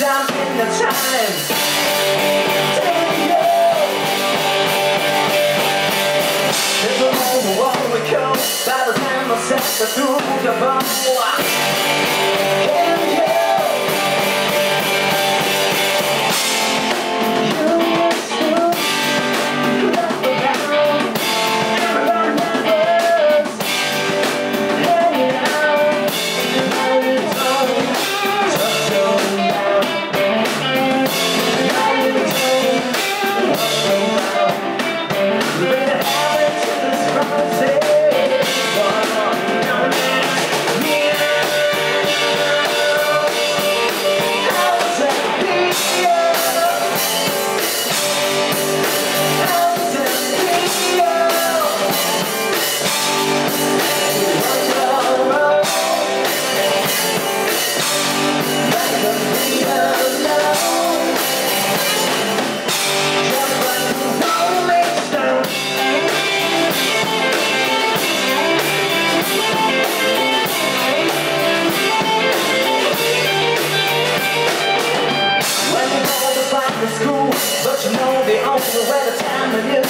down in the time. There's a moment when we come by the time I set the bomb. The only way the time is